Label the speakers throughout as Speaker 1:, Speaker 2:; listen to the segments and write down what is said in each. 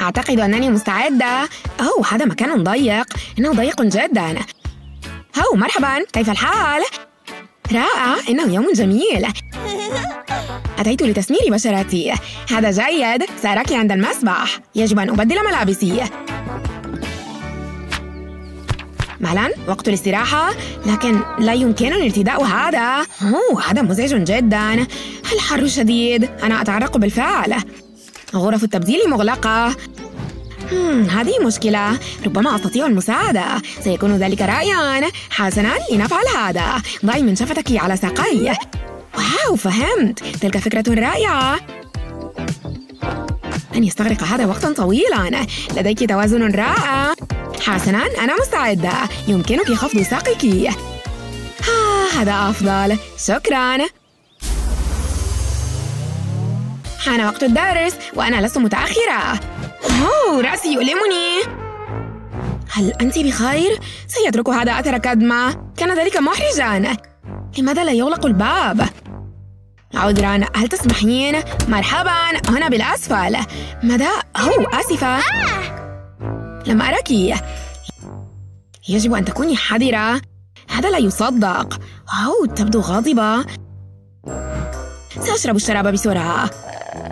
Speaker 1: أعتقد أنني مستعدة. أوه هذا مكان ضيق. إنه ضيق جدا. أوه مرحبا. كيف الحال؟ رائع. إنه يوم جميل. أتيت لتسمير بشرتي. هذا جيد. سأراك عند المسبح. يجب أن أبدل ملابسي. مهلا وقت الاستراحة. لكن لا يمكنني ارتداء هذا. أوه هذا مزعج جدا. الحر شديد؟ أنا أتعرق بالفعل. غرف التبديل مغلقة. هذه مشكلة. ربما أستطيع المساعدة. سيكون ذلك رائعا. حسنا لنفعل هذا. ضعي من شفتك على ساقي. واو فهمت. تلك فكرة رائعة. لن يستغرق هذا وقتا طويلا. لديك توازن رائع. حسنا أنا مستعدة. يمكنك خفض ساقك. آه هذا أفضل. شكرا. حان وقت الدرس وأنا لست متأخرة. أوه رأسي يؤلمني. هل أنت بخير؟ سيترك هذا أثر كدمة. كان ذلك محرجا. لماذا لا يغلق الباب؟ عذرا هل تسمحين؟ مرحبا هنا بالأسفل. ماذا؟ أوه آسفة. لم أرك. يجب أن تكوني حذرة. هذا لا يصدق. أوه تبدو غاضبة. سأشرب الشراب بسرعة.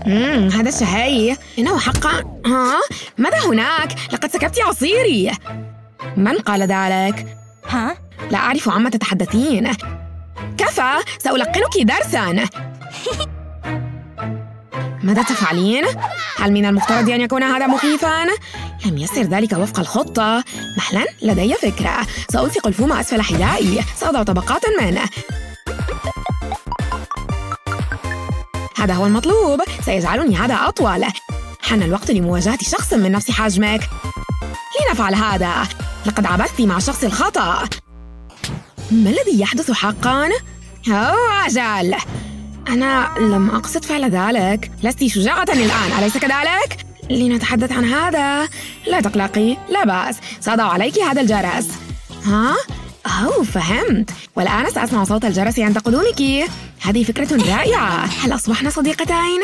Speaker 1: مم هذا شهي. إنه حقا. ها؟ ماذا هناك؟ لقد سكبت عصيري. من قال ذلك؟
Speaker 2: ها؟
Speaker 1: لا أعرف عما تتحدثين. كفى سألقنك درسا. ماذا تفعلين؟ هل من المفترض أن يكون هذا مخيفا؟ لم يسر ذلك وفق الخطة. مهلا لدي فكرة. سألصق الفوم أسفل حذائي. سأضع طبقات منه هذا هو المطلوب. سيجعلني هذا أطول. حان الوقت لمواجهة شخص من نفس حجمك. لنفعل هذا. لقد عبثت مع الشخص الخطأ. ما الذي يحدث حقا؟ أوه أجل أنا لم أقصد فعل ذلك. لست شجاعة الآن. أليس كذلك؟ لنتحدث عن هذا. لا تقلقي لا بأس. سأضع عليك هذا الجرس. ها؟ أوه فهمت. والآن سأسمع صوت الجرس عند قدومك هذه فكرة رائعة. هل أصبحنا صديقتين؟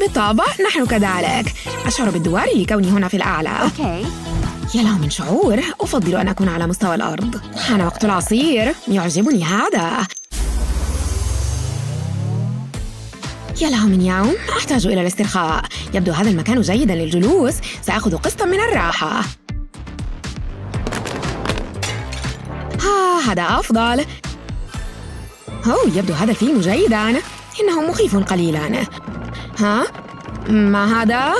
Speaker 1: بالطبع نحن كذلك. أشعر بالدوار لكوني هنا في الأعلى.
Speaker 2: أوكي.
Speaker 1: يا له من شعور. أفضل أن أكون على مستوى الأرض. حان وقت العصير. يعجبني هذا. يا له من يوم أحتاج إلى الاسترخاء. يبدو هذا المكان جيدا للجلوس. سأخذ قسطا من الراحة. ها هذا أفضل. أوه يبدو هذا الفيلم جيدا. إنه مخيف قليلا. ها؟ ما هذا؟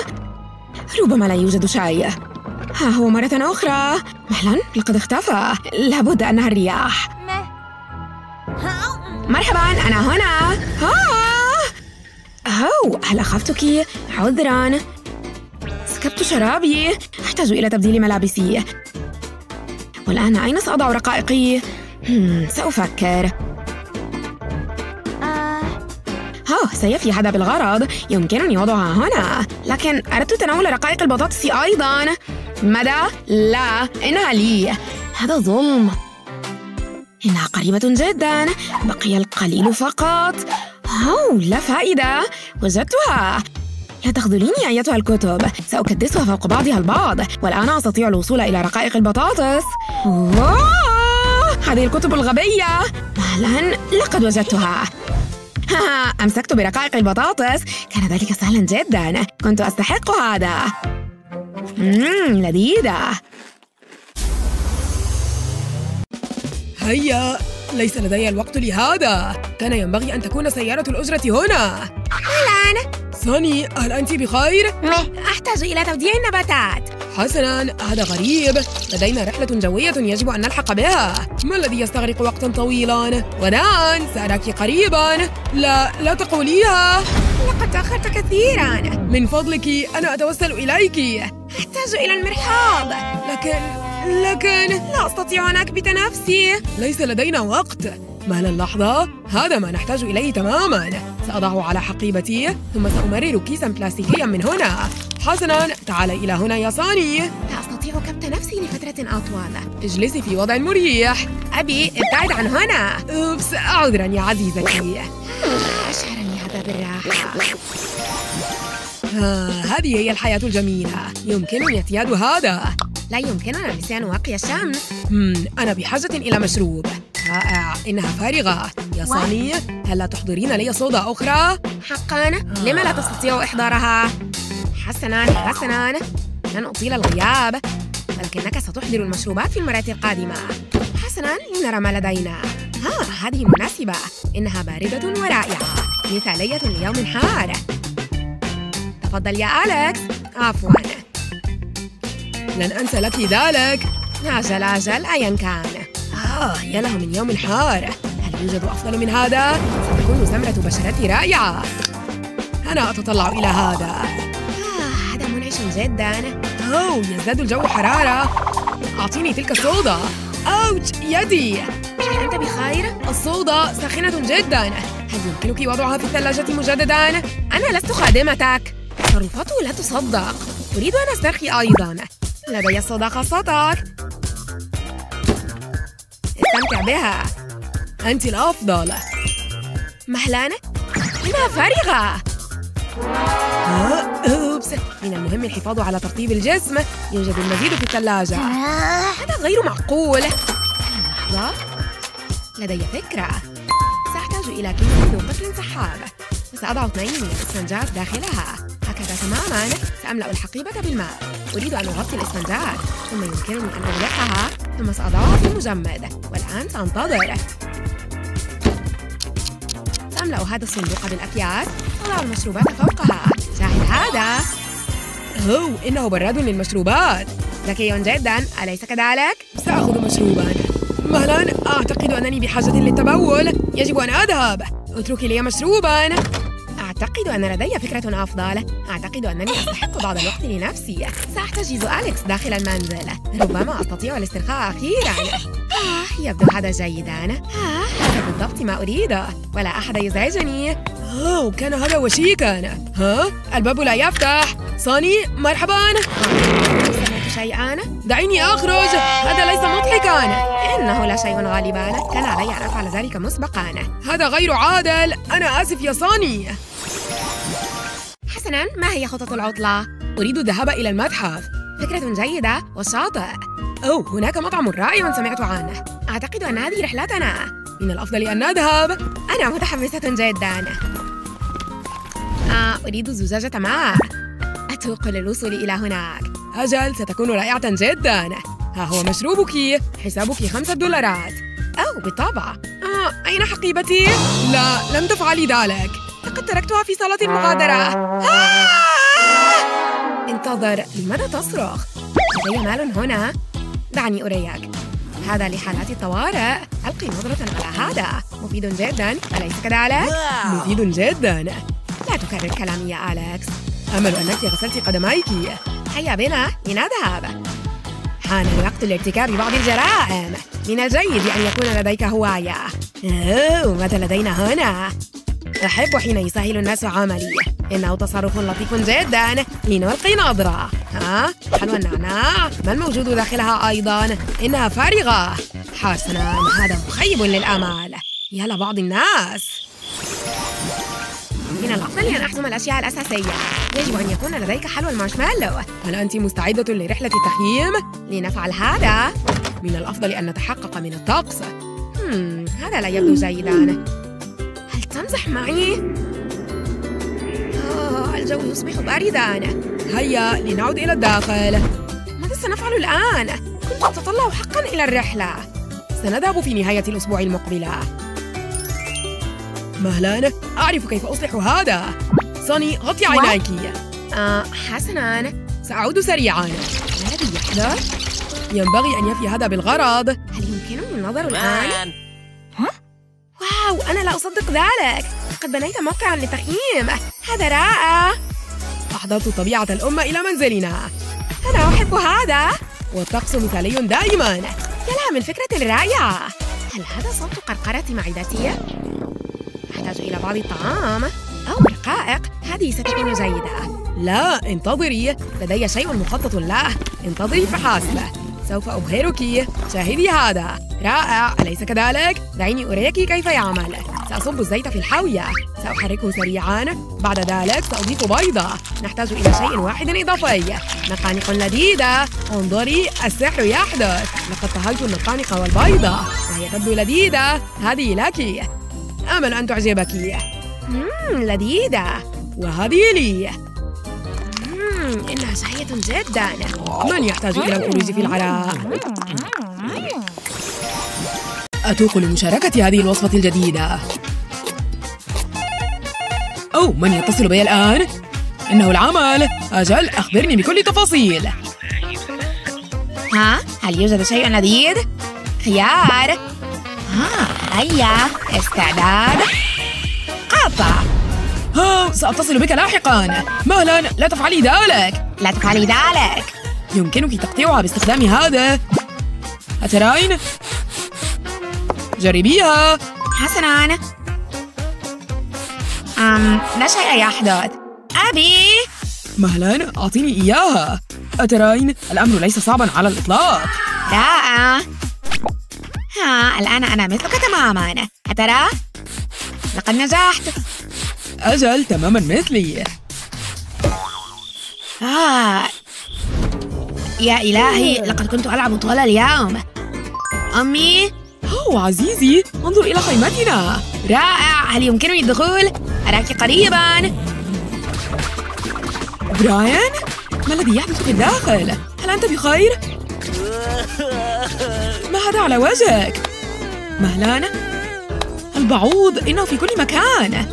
Speaker 1: ربما لا يوجد شيء. ها هو مرة أخرى. مهلا لقد اختفى. لابد أنها الرياح. مرحبا أنا هنا. آه! أوه هل أخفتك؟ عذرا. سكبت شرابي. أحتاج إلى تبديل ملابسي. والآن أين سأضع رقائقي؟ سأفكر.
Speaker 2: آه.
Speaker 1: أوه سيفي هذا بالغرض. يمكنني وضعها هنا. لكن أردت تناول رقائق البطاطس أيضا. ماذا؟ لا إنها لي. هذا ظلم. إنها قريبة جدا. بقي القليل فقط. أوه لا فائدة. وجدتها. لا تخذليني أيتها الكتب. سأكدسها فوق بعضها البعض. والآن أستطيع الوصول إلى رقائق البطاطس! هذه الكتب الغبية. مهلا لقد وجدتها. ها أمسكت برقائق البطاطس. كان ذلك سهلا جدا. كنت أستحق هذا. مم لذيذة.
Speaker 3: هيا. ليس لدي الوقت لهذا. كان ينبغي أن تكون سيارة الأجرة هنا.
Speaker 1: أهلا
Speaker 3: سوني هل أنت بخير؟
Speaker 1: أحتاج إلى توديع النباتات.
Speaker 3: حسنا هذا غريب. لدينا رحلة جوية يجب أن نلحق بها. ما الذي يستغرق وقتا طويلا؟ ودان سأراك قريبا. لا لا تقوليها.
Speaker 1: لقد تأخرت كثيرا.
Speaker 3: من فضلك أنا أتوسل إليك.
Speaker 1: أحتاج إلى المرحاض.
Speaker 3: لكن لكن
Speaker 1: لا أستطيع أن أكبت نفسي.
Speaker 3: ليس لدينا وقت. مهلا لحظة هذا ما نحتاج إليه تماما. سأضعه على حقيبتي ثم سأمرر كيسا بلاستيكيا من هنا. حسنا. تعال إلى هنا يا صاني.
Speaker 1: لا أستطيع كبت نفسي لفترة أطول.
Speaker 3: اجلسي في وضع مريح.
Speaker 1: أبي ابتعد عن هنا.
Speaker 3: أوبس عذرا يا عزيزتي.
Speaker 1: أشعرني هذا بالراحة
Speaker 3: آه هذه هي الحياة الجميلة. يمكنني اعتياد هذا.
Speaker 1: لا يمكننا نسيان واقي الشمس.
Speaker 3: أنا بحاجة إلى مشروب رائع. إنها فارغة. يا صاني هل لا تحضرين لي صودا أخرى؟
Speaker 1: حقا لما لا تستطيع إحضارها؟ حسناً حسناً لن أطيل الغياب. ولكنك ستحضر المشروبات في المرة القادمة. حسناً لنرى ما لدينا. ها هذه مناسبة. إنها باردة ورائعة. مثالية ليوم حار. تفضل يا أليكس. عفواً.
Speaker 3: لن أنسى لك ذلك.
Speaker 1: أجل أجل أيا كان.
Speaker 3: آه يا له من يوم حار. هل يوجد أفضل من هذا؟ ستكون سمرة بشرتي رائعة. أنا أتطلع إلى هذا.
Speaker 1: آه هذا منعش جدا.
Speaker 3: أوه يزداد الجو حرارة. أعطيني تلك الصودا. أوتش يدي.
Speaker 1: هل أنت بخير؟
Speaker 3: الصودا ساخنة جدا. هل يمكنك وضعها في الثلاجة مجددا؟
Speaker 1: أنا لست خادمتك. تصرفاته لا تصدق. أريد أن أسترخي أيضا. لدي الصودا خاصتك استمتع بها.
Speaker 3: أنت الأفضل.
Speaker 1: مهلا. إنها فارغة.
Speaker 3: أوبس. من المهم الحفاظ على ترطيب الجسم. يوجد المزيد في الثلاجة.
Speaker 1: هذا غير معقول. لحظة. لدي فكرة. سأحتاج إلى كيس ذو قفل سحاب. وسأضع اثنين من الإسفنجات داخلها. هكذا تماما. سأملأ الحقيبة بالماء. أريد أن أغطي الإسفنجات. ثم يمكنني أن أغلقها ثم سأضعها في المجمد. والآن سأنتظر. سأملأ هذا الصندوق بالأكياس. وأضع المشروبات فوقها. شاهد هذا.
Speaker 3: أوه إنه براد للمشروبات.
Speaker 1: ذكي جدا. أليس كذلك؟
Speaker 3: سأخذ مشروبا. مهلا. أعتقد أنني بحاجة للتبول. يجب أن أذهب. اتركي لي مشروبا.
Speaker 1: أعتقد أن لدي فكرة أفضل. أعتقد أنني أستحق بعض الوقت لنفسي. سأحتجز أليكس داخل المنزل. ربما أستطيع الاسترخاء أخيرا. آه يبدو هذا جيدا. آه هذا بالضبط ما أريده ولا أحد يزعجني.
Speaker 3: أوه كان هذا وشيكا. ها؟ الباب لا يفتح. صاني مرحبا.
Speaker 1: سمعت شيئا؟
Speaker 3: دعيني أخرج. هذا ليس مضحكا.
Speaker 1: إنه لا شيء غالبا. كان علي أن أفعل ذلك مسبقا.
Speaker 3: هذا غير عادل. أنا آسف يا صاني.
Speaker 1: حسنا ما هي خطط العطلة؟
Speaker 3: أريد الذهاب إلى المتحف.
Speaker 1: فكرة جيدة والشاطئ
Speaker 3: أوه هناك مطعم رائع سمعت عنه.
Speaker 1: أعتقد أن هذه رحلتنا.
Speaker 3: من الأفضل أن نذهب.
Speaker 1: أنا متحمسة جدا. آه أريد زجاجة ماء. أتوق للوصول إلى هناك.
Speaker 3: أجل ستكون رائعة جدا. ها هو مشروبك. حسابك خمسة دولارات.
Speaker 1: أو بالطبع.
Speaker 3: آه أين حقيبتي؟ لا لم تفعلي ذلك.
Speaker 1: لقد تركتها في صالة المغادرة. آه! انتظر لماذا تصرخ؟ لدي مال هنا. دعني أريك. هذا لحالات الطوارئ. ألقي نظرة على هذا. مفيد جدا. أليس كذلك؟
Speaker 3: مفيد جدا.
Speaker 1: لا تكرر كلامي يا أليكس.
Speaker 3: أمل أنك غسلت قدميك.
Speaker 1: هيا بنا. لنذهب حان الوقت لارتكاب بعض الجرائم. من الجيد أن يكون لديك هواية. أوه ماذا لدينا هنا؟ أحب حين يسهل الناس عملي. إنه تصرف لطيف جدا لنلقي نظرة. ها؟ حلوى النعناع. ما الموجود داخلها أيضا؟ إنها فارغة. حسنا. هذا مخيب للآمال. يا لبعض الناس. من الأفضل أن أحزم الأشياء الأساسية. يجب أن يكون لديك حلوى المارشميلو.
Speaker 3: هل أنت مستعدة لرحلة التخييم؟
Speaker 1: لنفعل هذا.
Speaker 3: من الأفضل أن نتحقق من الطقس.
Speaker 1: هذا لا يبدو جيدا. تمزح معي؟ آه الجو يصبح باردا
Speaker 3: هيا لنعود إلى الداخل.
Speaker 1: ماذا سنفعل الآن؟ كنت أتطلع حقا إلى الرحلة.
Speaker 3: سنذهب في نهاية الأسبوع المقبلة مهلا أعرف كيف أصلح هذا. صني غطي عينيك
Speaker 1: آه حسنا.
Speaker 3: سأعود سريعا.
Speaker 1: ما الذي يحدث؟
Speaker 3: ينبغي أن يفي هذا بالغرض.
Speaker 1: هل يمكنني النظر الآن؟ واو أنا لا أصدق ذلك. لقد بنيت موقعا للتخييم هذا رائع.
Speaker 3: أحضرت طبيعة الأمة إلى منزلنا.
Speaker 1: أنا أحب هذا.
Speaker 3: والطقس مثالي دائما.
Speaker 1: يا لها من فكرة رائعة. هل هذا صوت قرقرة معدتي؟ أحتاج إلى بعض الطعام. أو رقائق هذه ستكون جيدة.
Speaker 3: لا انتظري. لدي شيء مخطط له. انتظري فحسب. سوف أبهرك. شاهدي هذا. رائع. أليس كذلك؟ دعيني أريك كيف يعمل. سأصب الزيت في الحاوية. سأحركه سريعا. بعد ذلك سأضيف بيضة. نحتاج إلى شيء واحد إضافي. نقانق لذيذة. انظري السحر يحدث. لقد طهيت النقانق والبيضة. وهي تبدو لذيذة. هذه لك. أمل أن تعجبك. مم لذيذة. وهذه لي. إنها شهية جدا. من يحتاج إلى الخروج في العراء؟ أتوق لمشاركة هذه الوصفة الجديدة. أو من يتصل بي الآن؟ إنه العمل. أجل أخبرني بكل التفاصيل
Speaker 1: ها؟ هل يوجد شيء لذيذ خيار. ها هيا استعداد. قطع
Speaker 3: سأتصل بك لاحقا. مهلا لا تفعلي ذلك.
Speaker 1: لا تفعلي ذلك.
Speaker 3: يمكنك تقطيعها باستخدام هذا. أترين؟ جربيها.
Speaker 1: حسنا. أم لا شيء يحدث. أبي؟
Speaker 3: مهلا أعطيني إياها. أترين؟ الأمر ليس صعبا على الإطلاق.
Speaker 1: رائع ها الآن أنا مثلك تماما. أترى؟ لقد نجحت.
Speaker 3: أجل تماما مثلي
Speaker 1: آه. يا إلهي لقد كنت ألعب طوال اليوم أمي
Speaker 3: أوه عزيزي انظر إلى خيمتنا
Speaker 1: رائع هل يمكنني الدخول؟ أراك قريبا
Speaker 3: براين ما الذي يحدث في الداخل؟ هل أنت بخير؟ ما هذا على وجهك؟ مهلا البعوض إنه في كل مكان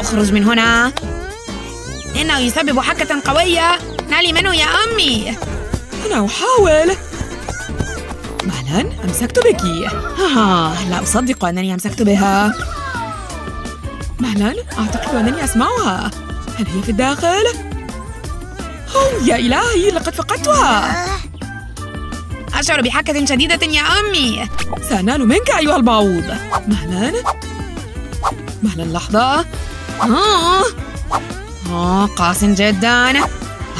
Speaker 1: اخرج من هنا. إنه يسبب حكة قوية. نالي منه يا أمي؟
Speaker 3: أنا أحاول. مهلا أمسكت بك. آه لا أصدق أنني أمسكت بها. مهلا أعتقد أنني أسمعها. هل هي في الداخل؟ أوه يا إلهي لقد فقدتها.
Speaker 1: أشعر بحكة شديدة يا أمي.
Speaker 3: سأنال منك أيها البعوض. مهلا مهلا لحظة.
Speaker 1: آه. آه قاس جدا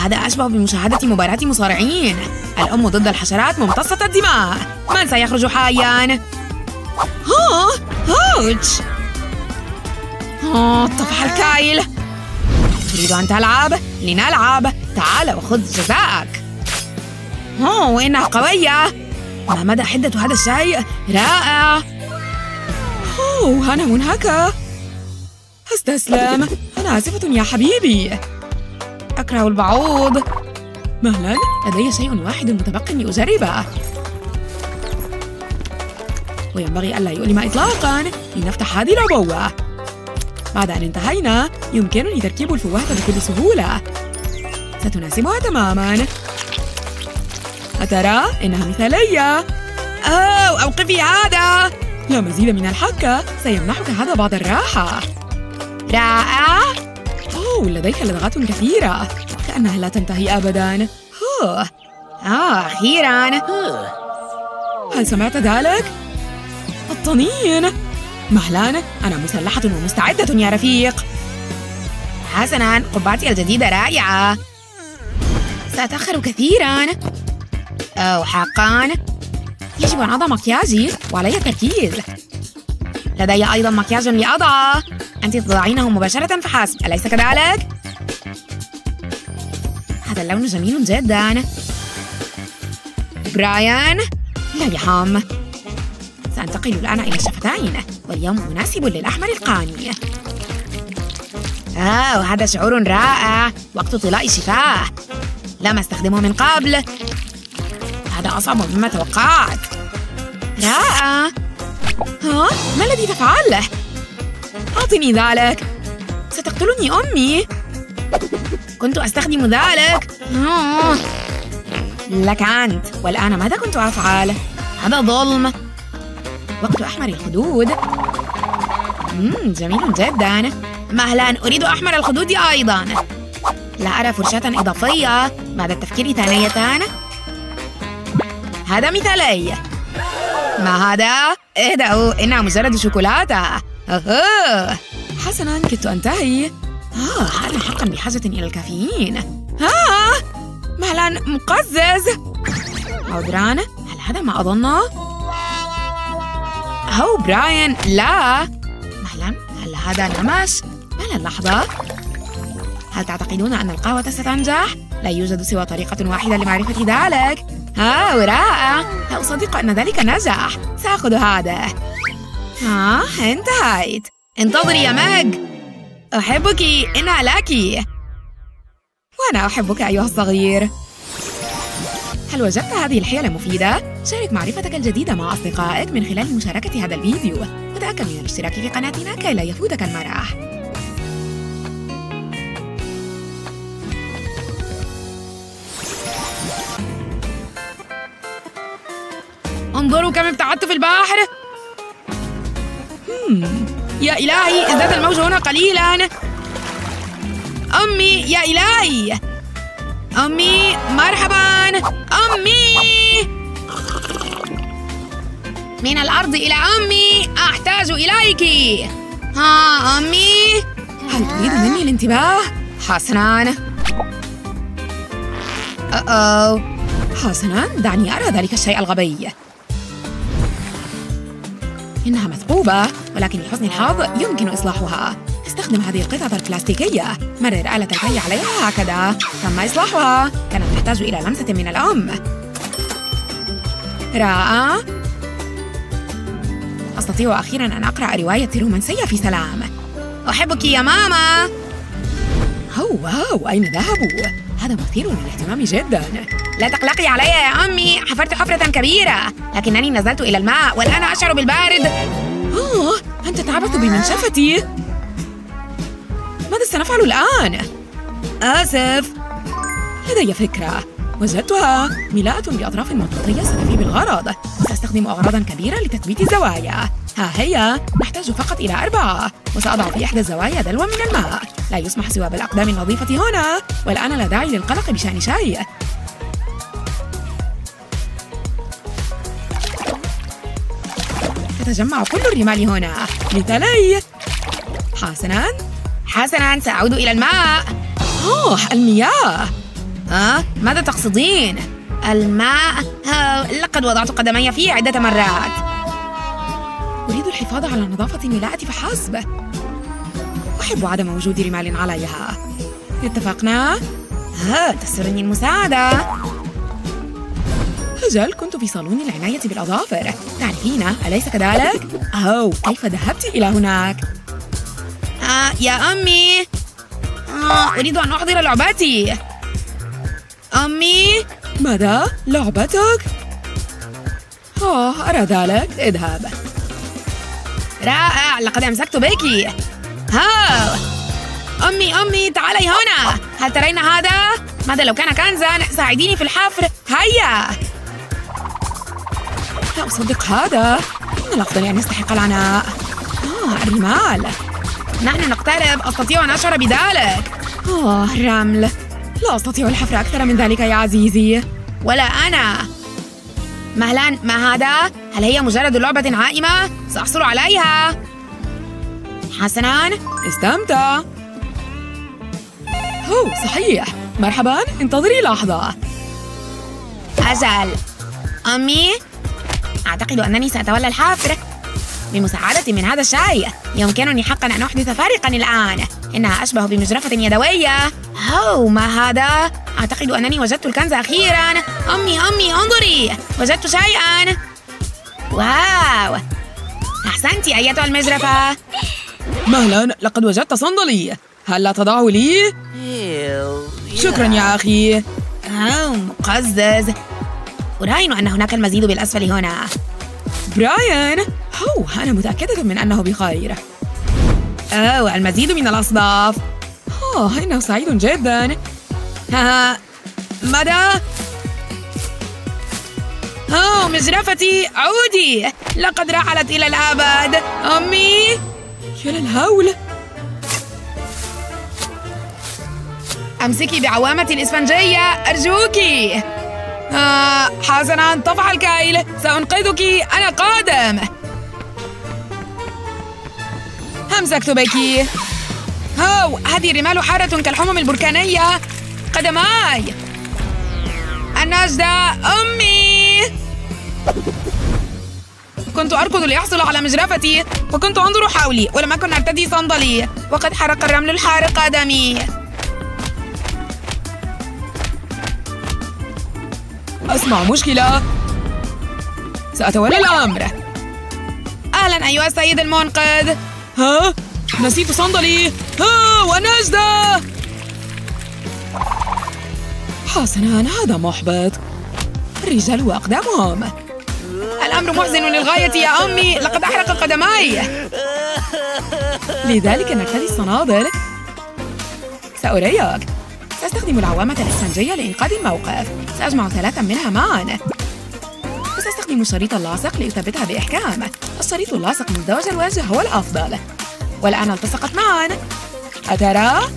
Speaker 1: هذا أشبه بمشاهدة مباراة مصارعين. الأم ضد الحشرات ممتصة الدماء. من سيخرج حيا؟ آه أوتش آه طفح الكايل. تريد أن تلعب؟ لنلعب. تعال وخذ جزاءك. أوه إنها قوية. ما مدى حدة هذا الشيء؟ رائع.
Speaker 3: أوه أنا منهكة. أستسلم. أنا آسفة يا حبيبي.
Speaker 1: أكره البعوض.
Speaker 3: مهلا لدي شيء واحد متبق لأجربه. وينبغي ألا يؤلم إطلاقا. لنفتح هذه العبوة. بعد أن انتهينا يمكنني تركيب الفواهة بكل سهولة. ستناسبها تماما. أترى إنها مثالية.
Speaker 1: أوه أوقفي هذا.
Speaker 3: لا مزيد من الحكة سيمنحك هذا بعض الراحة.
Speaker 1: رائع
Speaker 3: أوه لديك لدغات كثيرة. كأنها لا تنتهي أبدا.
Speaker 1: أوه أخيرا.
Speaker 3: هل سمعت ذلك؟ الطنين. مهلا أنا مسلحة ومستعدة يا رفيق.
Speaker 1: حسنا قبعتي الجديدة رائعة. سأتأخر كثيرا. أو حقا. يجب أن أضع مكياجي وعلي التركيز لدي أيضا مكياج لأضعه أنت تضعينه مباشرة فحسب أليس كذلك؟ هذا اللون جميل جدا. برايان لا يهم سأنتقل الآن إلى الشفتين واليوم مناسب للأحمر القاني. آه هذا شعور رائع. وقت طلاء الشفاه. لم أستخدمه من قبل. هذا أصعب مما توقعت. رائع. ها؟ ما الذي تفعله؟ أعطني ذلك. ستقتلني أمي؟ كنت أستخدم ذلك. آه. لك أنت. والآن ماذا كنت أفعل؟ هذا ظلم. وقت أحمر الخدود. مم جميل جدا. مهلا أريد أحمر الخدود أيضا. لا أرى فرشاة إضافية. بعد التفكير ثانية؟ هذا مثالي. ما هذا؟ اهدأوا إنها مجرد شوكولاتة. أوه.
Speaker 3: حسنا كدت أنتهي.
Speaker 1: آه أنا حقا بحاجة إلى الكافيين. آه مهلا مقزز. عذرا هل هذا ما أظنه؟ هو براين لا. مهلا هل هذا نمش؟ مهلا لحظة. هل تعتقدون أن القهوة ستنجح؟ لا يوجد سوى طريقة واحدة لمعرفة ذلك. ها رائع لا أصدق أن ذلك نجح. سأخذ هذا. ها انتهيت. انتظري يا ماج. أحبك إنها لك وأنا أحبك أيها الصغير. هل وجدت هذه الحيلة مفيدة؟ شارك معرفتك الجديدة مع أصدقائك من خلال مشاركة هذا الفيديو. وتأكد من الاشتراك في قناتنا كي لا يفوتك المرح. انظروا كم ابتعدت في البحر. يا إلهي ازداد الموج هنا قليلا. أمي يا إلهي. أمي مرحبا. أمي. من الأرض إلى أمي أحتاج إليك. ها أمي. هل تريد مني الانتباه؟ حسنا. أوه حسنا دعني أرى ذلك الشيء الغبي. إنها مثقوبة. ولكن لحسن الحظ يمكن إصلاحها. استخدم هذه القطعة البلاستيكية. مرر آلة الكي عليها هكذا. تم إصلاحها. كانت تحتاج إلى لمسة من الأم. رائع أستطيع أخيرا أن أقرأ رواية رومانسية في سلام. أحبك يا ماما. أوه واو أين ذهبوا؟ هذا مثير للاهتمام جدا. لا تقلقي علي يا أمي. حفرت حفرة كبيرة. لكنني نزلت إلى الماء والآن أشعر بالبارد. أوه أنت تعبت بمنشفتي. ماذا سنفعل الآن؟ آسف. لدي فكرة. وجدتها. ملاءة بأطراف مطاطية ستفي بالغرض. سأستخدم أغراضا كبيرة لتثبيت الزوايا. ها هي. نحتاج فقط إلى أربعة. وسأضع في إحدى الزوايا دلوا من الماء. لا يسمح سوى بالأقدام النظيفة هنا. والآن لا داعي للقلق بشأن شيء. تتجمع كل الرمال هنا. مثالي. حسنا. حسنا. سأعود إلى الماء. أوه المياه. أه؟ ماذا تقصدين؟ الماء. أه لقد وضعت قدمي فيه عدة مرات. أريد الحفاظ على نظافة الملاءة فحسب. أحب عدم وجود رمال عليها. اتفقنا؟ ها تسرني المساعدة. أجل كنت في صالون العناية بالأظافر تعرفين أليس كذلك؟ أوه كيف ذهبت إلى هناك؟ آه يا أمي آه أريد أن أحضر لعبتي أمي ماذا؟ لعبتك؟ آه أرى ذلك اذهب رائع لقد أمسكت بك ها أمي أمي تعالي هنا هل ترين هذا؟ ماذا لو كان كنزا؟ ساعديني في الحفر هيا لا أصدق هذا. من الأفضل أن يستحق العناء؟ آه الرمال. نحن نقترب. أستطيع أن أشعر بذلك. آه رمل لا أستطيع الحفر أكثر من ذلك يا عزيزي. ولا أنا. مهلا ما هذا؟ هل هي مجرد لعبة عائمة؟ سأحصل عليها. حسنا. استمتع. هو صحيح. مرحبا. انتظري لحظة. أجل. أمي. أعتقد أنني سأتولى الحفر بمساعدة من هذا الشيء يمكنني حقا أن أحدث فارقا الآن. إنها أشبه بمجرفة يدوية. هو ما هذا؟ أعتقد أنني وجدت الكنز أخيرا. أمي أمي أنظري. وجدت شيئا. واو. أحسنت أيتها المجرفة. مهلا لقد وجدت صندلي. هل لا تضعه لي؟ شكرا يا أخي. أوه مقزز. أراهن أن هناك المزيد بالأسفل هنا. براين! هو أنا متأكدة من أنه بخير. أوه المزيد من الأصداف. أوه إنه سعيد جدا. ها ماذا؟ أوه مجرفتي عودي. لقد رحلت إلى الأبد. أمي! يا للهول. أمسكي بعوامة الإسفنجية. أرجوكِ آه حسنا طفح الكيل سأنقذك. أنا قادم. أمسكت بك. هاو هذه الرمال حارة كالحمم البركانية. قدماي. النجدة أمي. كنت أركض لأحصل على مجرفتي وكنت أنظر حولي ولم أكن أرتدي صندلي. وقد حرق الرمل الحارق قدمي.
Speaker 3: أسمع مشكلة. سأتولى الأمر.
Speaker 1: أهلا أيها السيد المنقذ.
Speaker 3: ها؟ نسيت صندلي. ها؟ ونجدة. حسنا هذا محبط. الرجال وأقدامهم
Speaker 1: الأمر محزن للغاية يا أمي. لقد أحرق قدماي.
Speaker 3: لذلك نرتدي الصنادل. سأريك. سأستخدم العوامة الإسفنجية لإنقاذ الموقف. سأجمع ثلاثا منها معا. وسأستخدم الشريط اللاصق لأثبتها بإحكام. الشريط اللاصق مزدوج الوجه هو الأفضل. والآن التصقت معا. أترى؟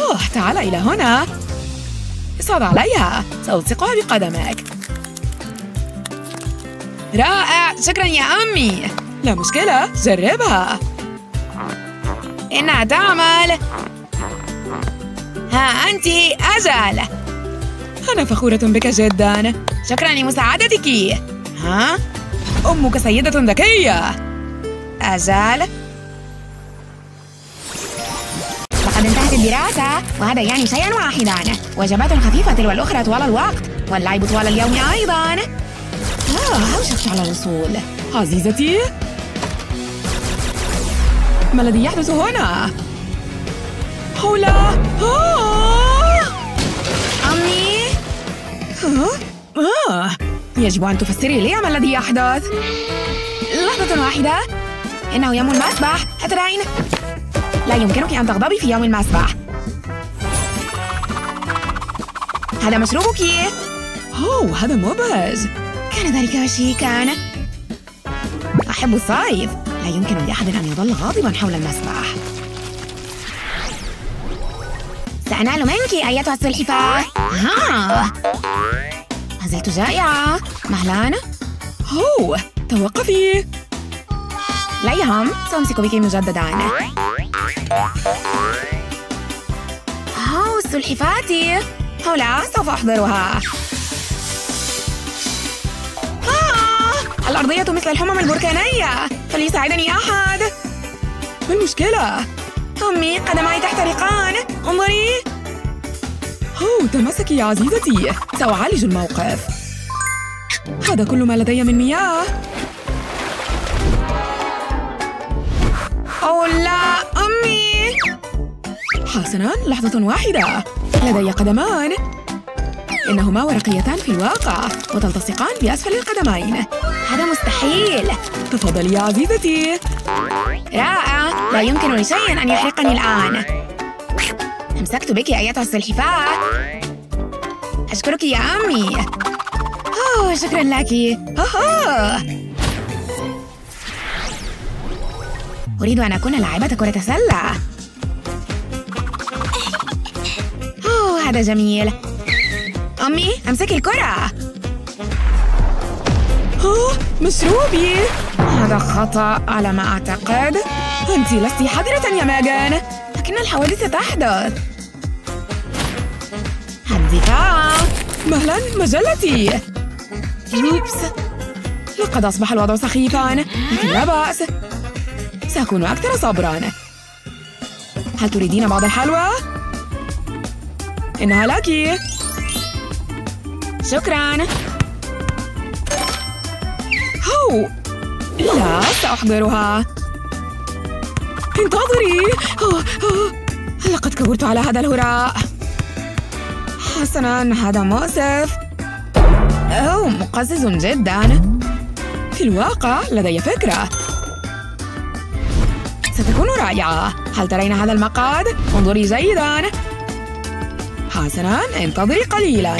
Speaker 3: أوه تعال إلى هنا. اصعد عليها. سألصقها بقدمك.
Speaker 1: رائع. شكرا يا أمي.
Speaker 3: لا مشكلة. جربها.
Speaker 1: إنها تعمل. ها أنت أجل
Speaker 3: أنا فخورة بك جدا.
Speaker 1: شكرا لمساعدتك. ها؟
Speaker 3: أمك سيدة ذكية.
Speaker 1: أجل لقد انتهت الدراسة وهذا يعني شيئا واحدا. وجبات خفيفة تلو الأخرى طوال الوقت واللعب طوال اليوم أيضا. آه أوشكت على الوصول.
Speaker 3: عزيزتي. ما الذي يحدث هنا؟ حول آه!
Speaker 1: أمي
Speaker 3: آه! آه! يجب أن تفسري لي ما الذي يحدث
Speaker 1: لحظة واحدة. إنه يوم المسبح. أترين لا يمكنك أن تغضبي في يوم المسبح. هذا مشروبك.
Speaker 3: أوه هذا مبهج.
Speaker 1: كان ذلك شيكا أحب الصيف. لا يمكن لأحد أن يظل غاضبا حول المسبح. سأنال منك أيتها السلحفاة. ها ما زلت جائعة. مهلا
Speaker 3: أوه توقفي.
Speaker 1: لا يهم سأمسك بك مجددا. أوه السلحفاة هولا سوف أحضرها. آه الأرضية مثل الحمم البركانية. فليساعدني أحد.
Speaker 3: ما المشكلة؟
Speaker 1: أمي قدماي تحترقان انظري.
Speaker 3: أوه تمسكي يا عزيزتي. سأعالج الموقف. هذا كل ما لدي من مياه.
Speaker 1: أوه لا أمي.
Speaker 3: حسنا لحظة واحدة. لدي قدمان. إنهما ورقيتان في الواقع وتلتصقان بأسفل القدمين.
Speaker 1: هذا مستحيل.
Speaker 3: تفضلي يا عزيزتي.
Speaker 1: رائع. لا يمكن لشيء أن يحرقني الآن. أمسكت بك أيتها السلحفاة. أشكرك يا أمي أوه شكرا لك. أوه. أريد أن أكون لاعبة كرة سلة أوه هذا جميل. أمي أمسكي الكرة.
Speaker 3: مشروبي
Speaker 1: هذا خطأ على ما أعتقد.
Speaker 3: أنت لست حذرة يا ماغان
Speaker 1: لكن الحوادث تحدث. الدفاع
Speaker 3: مهلا مجلتي.
Speaker 1: أوبس.
Speaker 3: لقد أصبح الوضع سخيفا. لكن لا بأس. سأكون أكثر صبرا. هل تريدين بعض الحلوى؟ إنها لك.
Speaker 1: شكرا.
Speaker 3: لا سأحضرها. انتظري. لقد كبرت على هذا الهراء.
Speaker 1: حسنا هذا مؤسف. أوه مقزز جدا.
Speaker 3: في الواقع لدي فكرة. ستكون رائعة. هل ترين هذا المقعد؟ انظري جيدا. حسنا انتظري قليلا.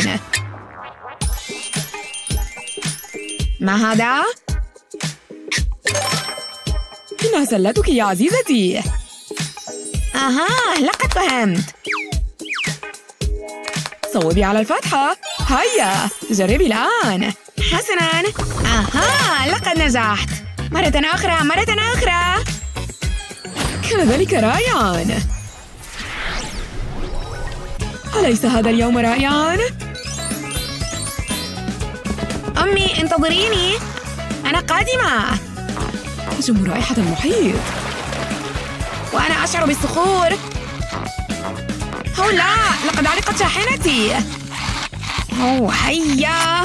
Speaker 1: ما هذا؟
Speaker 3: إنها سلتك يا عزيزتي.
Speaker 1: أها لقد فهمت.
Speaker 3: صوبي على الفتحة هيا جربي الآن.
Speaker 1: حسنا. أها لقد نجحت. مرة أخرى مرة أخرى.
Speaker 3: كان ذلك رائعا. أليس هذا اليوم رائعا؟
Speaker 1: أمي انتظريني. أنا قادمة.
Speaker 3: أشم رائحة المحيط.
Speaker 1: وأنا أشعر بالصخور. أو لا لقد علقت شاحنتي أوه هيا.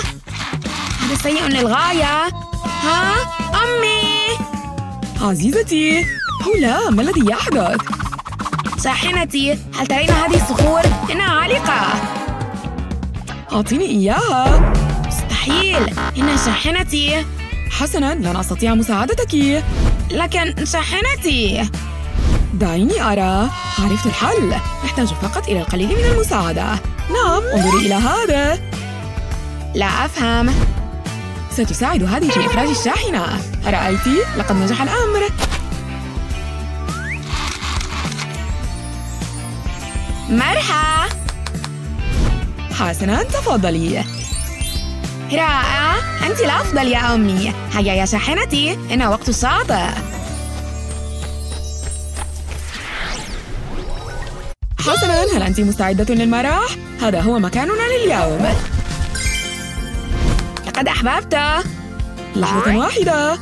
Speaker 1: هذا سيء للغاية. ها أمي.
Speaker 3: عزيزتي أو لا ما الذي يحدث؟
Speaker 1: شاحنتي هل ترين هذه الصخور؟ إنها عالقة.
Speaker 3: أعطيني إياها.
Speaker 1: مستحيل. إنها شاحنتي
Speaker 3: حسناً لن أستطيع مساعدتك.
Speaker 1: لكن شاحنتي.
Speaker 3: دعيني أرى. عرفت الحل. نحتاج فقط إلى القليل من المساعدة. نعم انظري إلى هذا.
Speaker 1: لا أفهم.
Speaker 3: ستساعد هذه في إخراج الشاحنة. أرأيت؟ لقد نجح الأمر.
Speaker 1: مرحى
Speaker 3: حسناً تفضلي.
Speaker 1: رائع. أنت الأفضل يا أمي. هيا يا شاحنتي إنه وقت الشاطئ
Speaker 3: حسناً هل أنت مستعدة للمرح؟ هذا هو مكاننا لليوم.
Speaker 1: لقد أحببته
Speaker 3: لحظة واحدة.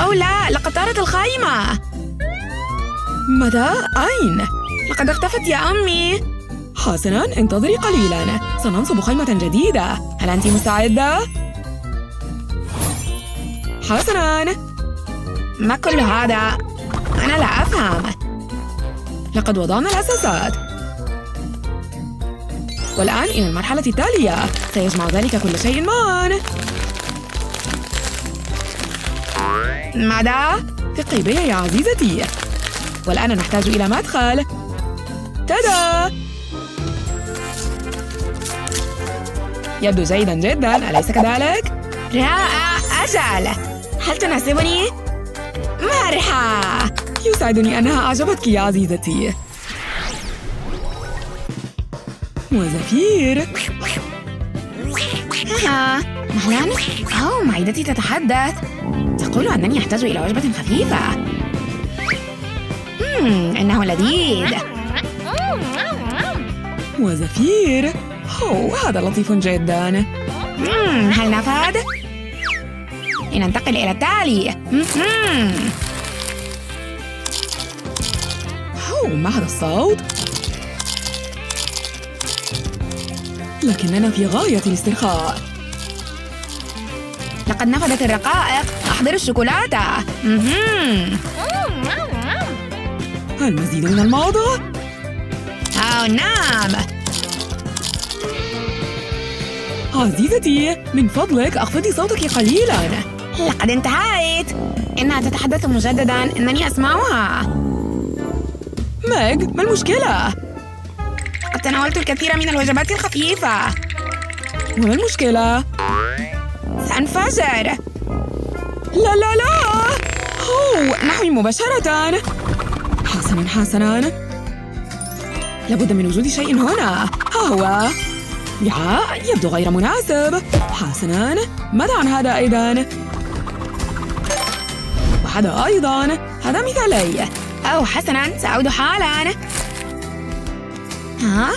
Speaker 1: أو لا لقد طارت الخيمة
Speaker 3: متى؟ أين؟
Speaker 1: لقد اختفت يا أمي.
Speaker 3: حسناً انتظري قليلاً. سننصب خيمة جديدة. هل أنت مستعدة؟ حسناً
Speaker 1: ما كل هذا؟ أنا لا أفهم.
Speaker 3: لقد وضعنا الأساسات. والآن إلى المرحلة التالية. سيجمع ذلك كل شيء معا.
Speaker 1: ماذا؟
Speaker 3: ثقي بي يا عزيزتي. والآن نحتاج إلى مدخل. تدا يبدو جيدا جدا. أليس كذلك؟
Speaker 1: رائع أجل. هل تناسبني؟ مرحى
Speaker 3: يسعدني أنها أعجبتك يا عزيزتي. وزفير.
Speaker 1: ها مهلا أوه معدتي تتحدث. تقول أنني أحتاج إلى وجبة خفيفة. مم إنه لذيذ.
Speaker 3: وزفير. أوه هذا لطيف جدا
Speaker 1: مم هل نفد؟ لننتقل إلى التالي.
Speaker 3: أوه ما هذا الصوت؟ لكننا في غاية الاسترخاء
Speaker 1: لقد نفدت الرقائق أحضر الشوكولاتة مهم.
Speaker 3: المزيد من الموضة؟
Speaker 1: أو نعم
Speaker 3: عزيزتي من فضلك أخفضي صوتك قليلا.
Speaker 1: لقد انتهيت. إنها تتحدث مجددا إنني أسمعها.
Speaker 3: ماج ما المشكلة؟
Speaker 1: قد تناولت الكثير من الوجبات الخفيفة.
Speaker 3: وما المشكلة؟
Speaker 1: سأنفجر.
Speaker 3: لا لا لا! أوه نحوي مباشرة. حسنا حسنا. لابد من وجود شيء هنا. ها هو. وعاء يبدو غير مناسب. حسنا. ماذا عن هذا أيضا؟ وهذا أيضا. هذا مثالي.
Speaker 1: أو حسنا سأعود حالا. ها؟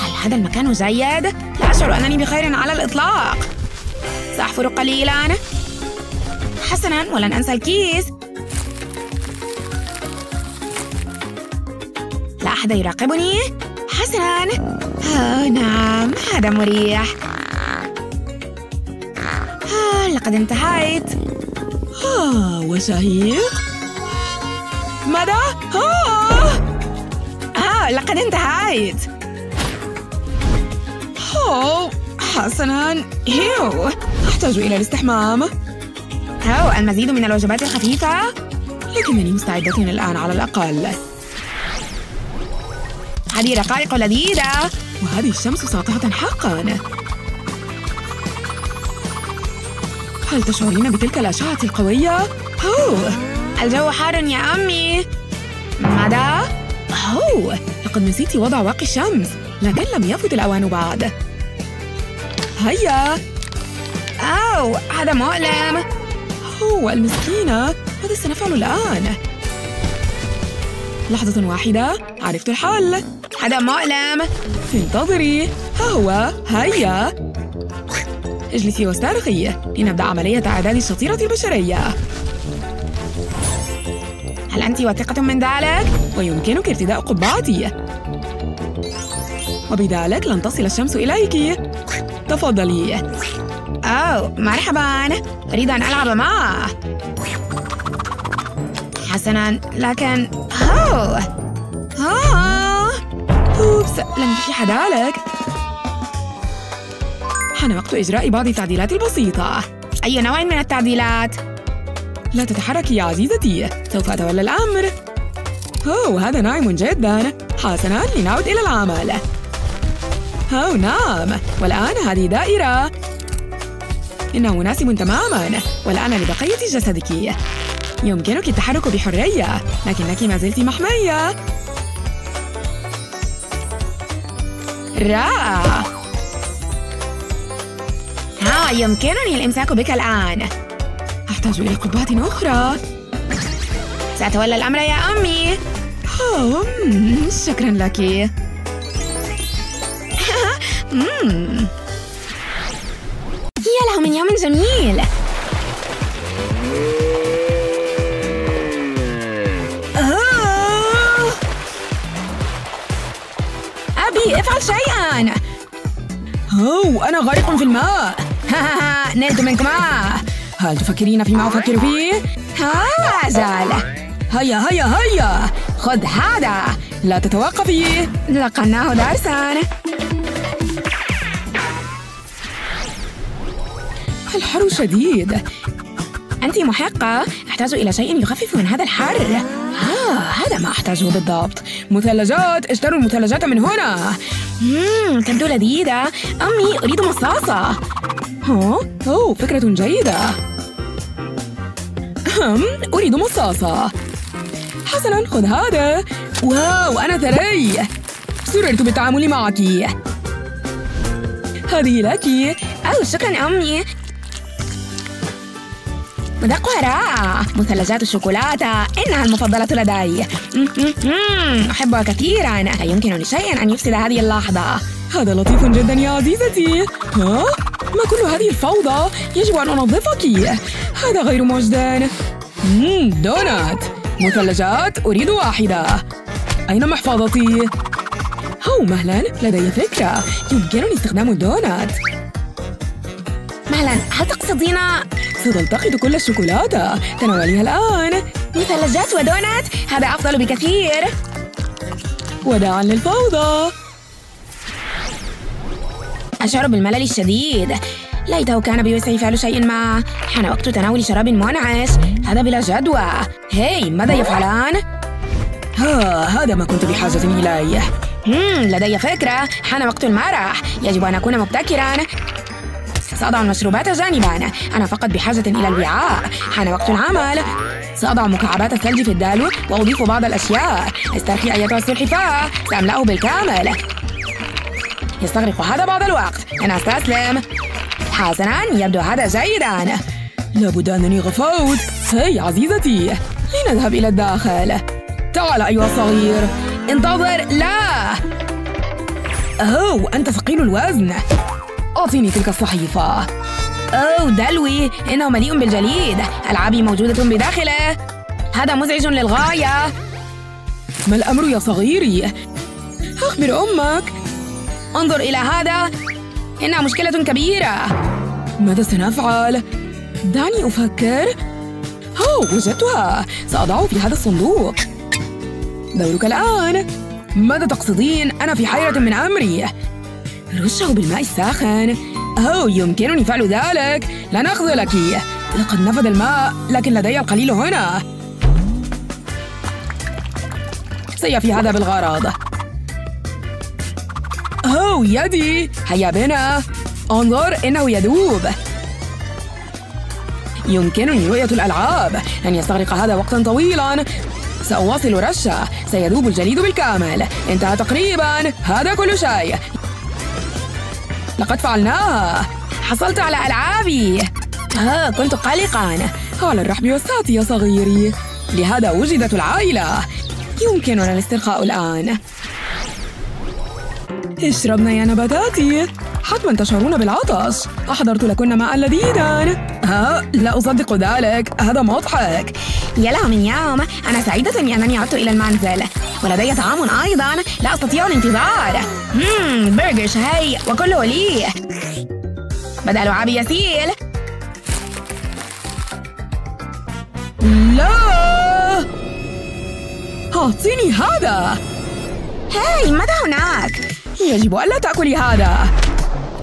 Speaker 1: هل هذا المكان جيد؟ لا أشعر أنني بخير على الإطلاق. سأحفر قليلا. حسنا ولن أنسى الكيس. لا أحد يراقبني. حسنا. آه نعم هذا مريح. آه لقد انتهيت.
Speaker 3: آه وشهيق ماذا؟ آه
Speaker 1: آه لقد انتهيت.
Speaker 3: أوه حسنا هيو. أحتاج إلى الاستحمام.
Speaker 1: أو المزيد من الوجبات الخفيفة.
Speaker 3: لكنني مستعدة الآن على الأقل.
Speaker 1: هذه رقائق لذيذة.
Speaker 3: وهذه الشمس ساطعة حقا. هل تشعرين بتلك الأشعة القوية؟ أوه
Speaker 1: الجو حار يا أمي. ماذا؟
Speaker 3: أوه لقد نسيت وضع واقي الشمس لكن لم يفت الأوان بعد. هيا.
Speaker 1: أو هذا مؤلم.
Speaker 3: أوه المسكينة. ماذا سنفعل الآن؟
Speaker 1: لحظة واحدة. عرفت الحل.
Speaker 4: هذا مؤلم.
Speaker 1: انتظري. ها هو. هيا. اجلسي واسترخي لنبدأ عملية إعداد الشطيرة البشرية.
Speaker 4: هل أنت واثقة من ذلك؟
Speaker 1: ويمكنك ارتداء قبعتي. وبذلك لن تصل الشمس إليك. تفضلي.
Speaker 4: أوه مرحبا. أريد أن ألعب معه. حسنا لكن أوه
Speaker 1: آه. أوبس لن يفيح ذلك حان وقت إجراء بعض التعديلات البسيطة.
Speaker 4: أي نوع من التعديلات؟
Speaker 1: لا تتحركي يا عزيزتي. سوف أتولى الأمر. أوه هذا ناعم جدا حسنا لنعود إلى العمل. أوه نعم. والآن هذه دائرة. إنه مناسب تماما. والآن لبقية جسدك. يمكنك التحرك بحرية لكنك ما زلت محمية.
Speaker 4: رائع. ها يمكنني الإمساك بك الآن.
Speaker 1: أحتاج إلى قبعة أخرى.
Speaker 4: سأتولى الأمر يا أمي.
Speaker 1: شكرا لك.
Speaker 4: يا له من يوم جميل. افعل شيئا.
Speaker 1: أوه أنا غارق في الماء.
Speaker 4: نلت منكما
Speaker 1: هل تفكرين فيما أفكر فيه؟
Speaker 4: ها أجل
Speaker 1: هيا هيا هيا. خذ هذا. لا تتوقفي.
Speaker 4: لقناه درسا
Speaker 1: الحر شديد.
Speaker 4: أنت محقة؟ أحتاج إلى شيء يخفف من هذا الحر.
Speaker 1: آه هذا ما أحتاجه بالضبط. مثلجات اشتروا المثلجات من هنا.
Speaker 4: مم تبدو لذيذة أمي أريد مصاصة.
Speaker 1: ها؟ أوه فكرة جيدة. هم أريد مصاصة. حسنا خذ هذا. واو أنا ثري. سررت بالتعامل معك. هذه لك.
Speaker 4: أو شكرا أمي. رائع مثلجات الشوكولاتة إنها المفضلة لدي أحبها كثيرا لا يمكن لشيء أن يفسد هذه اللحظة
Speaker 1: هذا لطيف جدا يا عزيزتي ها؟ ما كل هذه الفوضى؟ يجب أن أنظفك هذا غير مجدن مم دونات مثلجات أريد واحدة أين محفظتي؟ هو مهلا لدي فكرة يمكنني استخدام الدونات
Speaker 4: مهلا هل تقصدين
Speaker 1: ستلتقط كل الشوكولاتة. تناوليها الآن.
Speaker 4: مثلجات ودونات؟ هذا أفضل بكثير.
Speaker 1: وداعا للفوضى.
Speaker 4: أشعر بالملل الشديد. ليته كان بوسعي فعل شيء ما. حان وقت تناول شراب منعش. هذا بلا جدوى. هاي ماذا يفعلان؟
Speaker 1: ها هذا ما كنت بحاجة إليه.
Speaker 4: مم لدي فكرة. حان وقت المرح يجب أن أكون مبتكرا. سأضع المشروبات جانبا. أنا فقط بحاجة إلى الوعاء. حان وقت العمل. سأضع مكعبات الثلج في الدلو وأضيف بعض الأشياء. أسترخي أيتها السلحفاة سأملأه بالكامل. يستغرق هذا بعض الوقت. أنا أستسلم. حسنا يبدو هذا جيدا.
Speaker 1: لابد أنني غفوت. هاي عزيزتي. لنذهب إلى الداخل. تعال أيها الصغير.
Speaker 4: انتظر. لا.
Speaker 1: أوه أنت ثقيل الوزن. أعطيني تلك الصحيفة.
Speaker 4: أوه دلوي إنه مليء بالجليد. ألعابي موجودة بداخله. هذا مزعج للغاية.
Speaker 1: ما الأمر يا صغيري؟ أخبر أمك.
Speaker 4: انظر إلى هذا. إنها مشكلة كبيرة.
Speaker 1: ماذا سنفعل؟ دعني أفكر. أوه وجدتها. سأضعه في هذا الصندوق. دورك الآن. ماذا تقصدين؟ أنا في حيرة من أمري. رشه بالماء الساخن. أوه يمكنني فعل ذلك. لن أخذلك لقد نفد الماء لكن لدي القليل هنا. سيفي هذا بالغرض. أوه يدي. هيا بنا. انظر إنه يذوب. يمكنني رؤية الألعاب. لن يستغرق هذا وقتا طويلا. سأواصل رشة سيذوب الجليد بالكامل. انتهى تقريبا. هذا كل شيء. لقد فعلناها
Speaker 4: حصلت على ألعابي. آه كنت قلقا.
Speaker 1: على الرحب والسعة يا صغيري. لهذا وجدت العائلة. يمكننا الاسترخاء الآن. اشربنا يا نباتاتي. حتما تشعرون بالعطش. أحضرت لكن ماء لذيذا. ها لا أصدق ذلك. هذا مضحك.
Speaker 3: يا له من يوم. أنا سعيدة بأنني عدت إلى المنزل. ولدي طعام أيضا. لا أستطيع الانتظار. مم برجر شهي وكله لي بدأ لعابي يسيل.
Speaker 1: لا. أعطيني هذا.
Speaker 3: هاي ماذا هناك؟
Speaker 1: يجب ألا تأكلي هذا.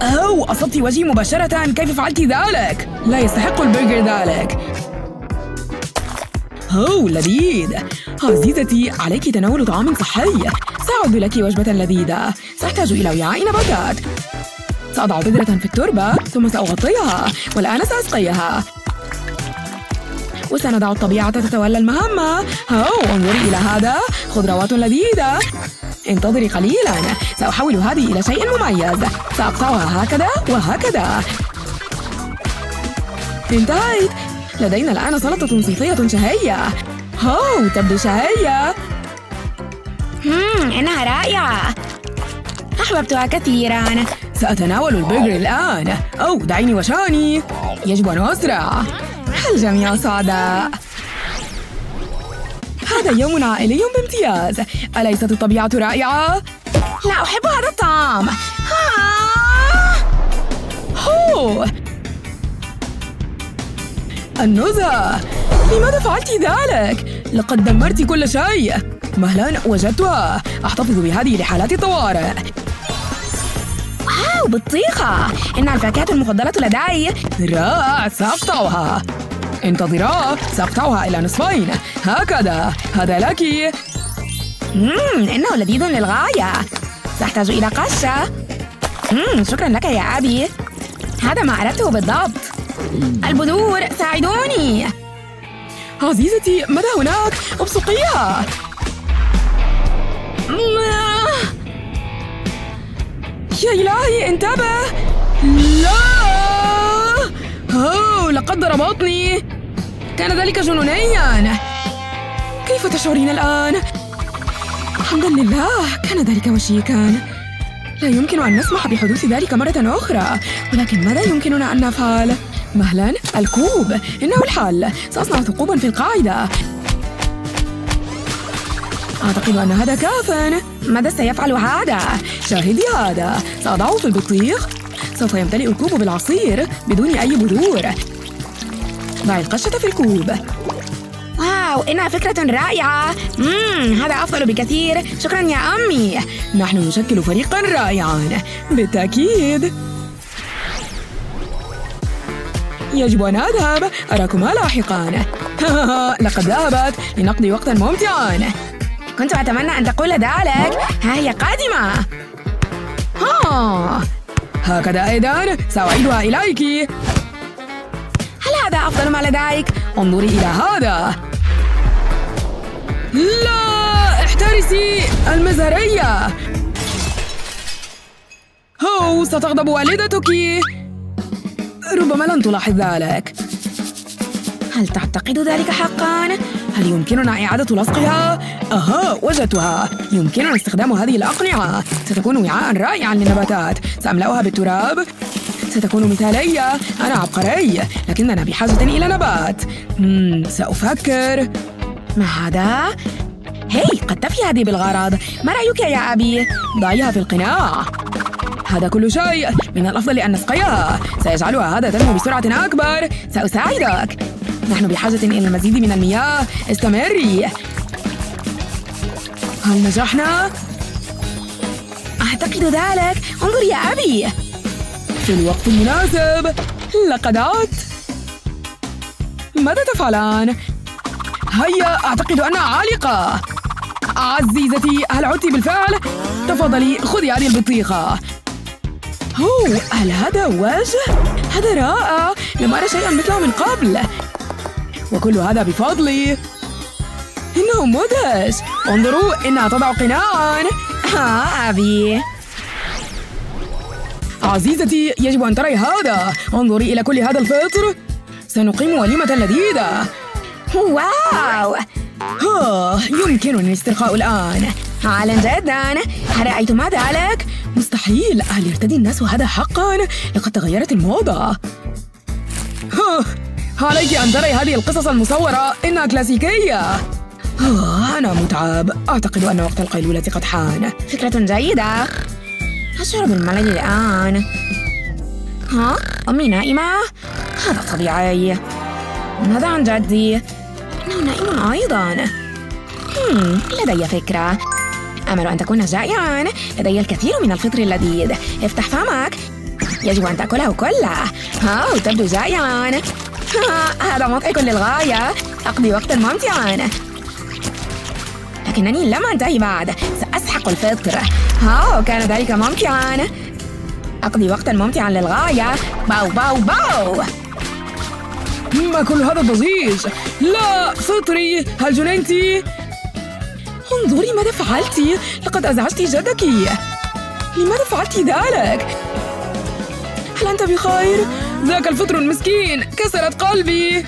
Speaker 1: أو أصبت وجهي مباشرة. كيف فعلت ذلك؟ لا يستحق البرجر ذلك. أوه لذيذ. عزيزتي عليك تناول طعام صحي. سأعد لك وجبة لذيذة. سأحتاج إلى وعاء نباتات. سأضع بذرة في التربة ثم سأغطيها والآن سأسقيها. وسنضع الطبيعة تتولى المهمة. أوه انظري إلى هذا. خضروات لذيذة. انتظري قليلا. سأحول هذه إلى شيء مميز. سأقطعها هكذا وهكذا. انتهيت. لدينا الآن سلطة صيفية شهية. هاو تبدو شهية.
Speaker 3: مم إنها رائعة. أحببتها كثيرا.
Speaker 1: سأتناول البرجر الآن. أو دعيني وشاني. يجب أن أسرع. الجميع سعداء هذا يوم عائلي بامتياز. أليست الطبيعة رائعة؟
Speaker 3: لا أحب هذا الطعام.
Speaker 1: هو. النزهة. لماذا فعلت ذلك؟ لقد دمرت كل شيء. مهلا وجدتها. أحتفظ بهذه لحالات الطوارئ.
Speaker 3: واو بطيخة. إنها الفاكهة المفضلة لدي.
Speaker 1: رائع سأقطعها. انتظرا سأقطعها إلى نصفين. هكذا. هذا لك.
Speaker 3: مم إنه لذيذ للغاية. سأحتاج إلى قشة. مم شكرا لك يا أبي. هذا ما أردته بالضبط. البذور ساعدوني.
Speaker 1: عزيزتي ماذا هناك؟ أبصقيها. يا إلهي انتبه. لا! أوه لقد ضربتني كان ذلك جنونيا. كيف تشعرين الآن؟ حمدا لله كان ذلك وشيكا. لا يمكن أن نسمح بحدوث ذلك مرة أخرى. ولكن ماذا يمكننا أن نفعل؟ مهلا الكوب. إنه الحل. سأصنع ثقوبا في القاعدة. أعتقد أن هذا كافٍ
Speaker 3: ماذا سيفعل هذا؟
Speaker 1: شاهدي هذا. سأضعه في البطيخ. سوف يمتلئ الكوب بالعصير بدون أي بذور. ضعي القشة في الكوب.
Speaker 3: واو إنها فكرة رائعة. مم هذا أفضل بكثير. شكرا يا أمي.
Speaker 1: نحن نشكل فريقا رائعا. بالتأكيد. يجب أن أذهب. أراكما لاحقا. لقد ذهبت لنقضي وقتا ممتعا.
Speaker 3: كنت أتمنى أن تقول ذلك. ها هي قادمة.
Speaker 1: ها. هكذا أيضا سأعيدها إليك.
Speaker 3: هل هذا أفضل ما لديك؟
Speaker 1: انظري إلى هذا. لا احترسي المزهرية هو ستغضب والدتك. ربما لن تلاحظ ذلك.
Speaker 3: هل تعتقد ذلك حقا؟
Speaker 1: هل يمكننا إعادة لصقها؟ أها وجدتها. يمكننا استخدام هذه الأقنعة. ستكون وعاء رائعا للنباتات. سأملأها بالتراب. ستكون مثالية. أنا عبقري. لكننا بحاجة إلى نبات. مم. سأفكر.
Speaker 3: ما هذا؟ هي قد تفي هذه بالغرض. ما رأيك يا أبي؟
Speaker 1: ضعيها في القناع. هذا كل شيء. من الأفضل أن نسقيها. سيجعلها هذا تنمو بسرعة أكبر. سأساعدك. نحن بحاجة إلى المزيد من المياه. استمري هل نجحنا؟
Speaker 3: أعتقد ذلك. انظر يا أبي.
Speaker 1: في الوقت المناسب. لقد عدت. ماذا تفعلان؟ هيا أعتقد أنها عالقة. عزيزتي هل عدت بالفعل؟ تفضلي خذي هذه البطيخة. هو هل هذا وجه؟ هذا رائع. لم أرى شيئا مثله من قبل. وكل هذا بفضلي. إنه مدهش. انظروا إنها تضع قناعا.
Speaker 3: ها أبي.
Speaker 1: عزيزتي يجب أن تري هذا. انظري إلى كل هذا الفطر. سنقيم وليمة لذيذة.
Speaker 3: واو.
Speaker 1: آه يمكنني الاسترخاء الآن. عالا جدا. هل رأيتم ذلك؟ مستحيل. هل يرتدي الناس هذا حقا؟ لقد تغيرت الموضة. عليك أن تري هذه القصص المصورة إنها كلاسيكية. آه أنا متعب. أعتقد أن وقت القيلولة قد حان. فكرة جيدة. أشعر بالملل الآن. ها؟ أمي نائمة؟ هذا طبيعي. ماذا عن جدي؟ إنه نائم أيضا. هم لدي فكرة. أمل أن تكون جائعا. لدي الكثير من الفطر اللذيذ. افتح فمك. يجب أن تأكله كله. ها تبدو جائعا. هذا مضحك للغاية. أقضي وقتا ممتعا لكنني لم أنتهي بعد. سأسحق الفطر. ها كان ذلك ممتعا أقضي وقتا ممتعا للغاية. باو باو باو. ما كل هذا الضجيج لا فطري. هل جننتي؟ انظري ماذا فعلت. لقد أزعجت جدك. لماذا فعلت ذلك؟ هل أنت بخير؟ ذاك الفطر المسكين. كسرت قلبي.